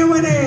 doing it.